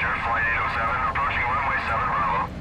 Roger, flight 807, approaching runway 7 Bravo.